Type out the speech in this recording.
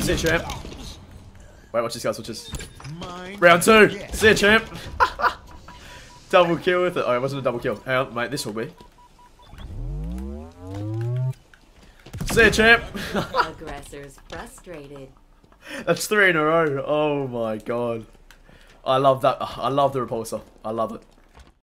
See you, champ. Wait, watch this, guys. Watch this. Round two. See you, champ. double kill with it. Oh, it wasn't a double kill. Hang on, mate. This will be. See you, champ. Aggressors frustrated. That's three in a row. Oh my god. I love that. I love the repulsor. I love it.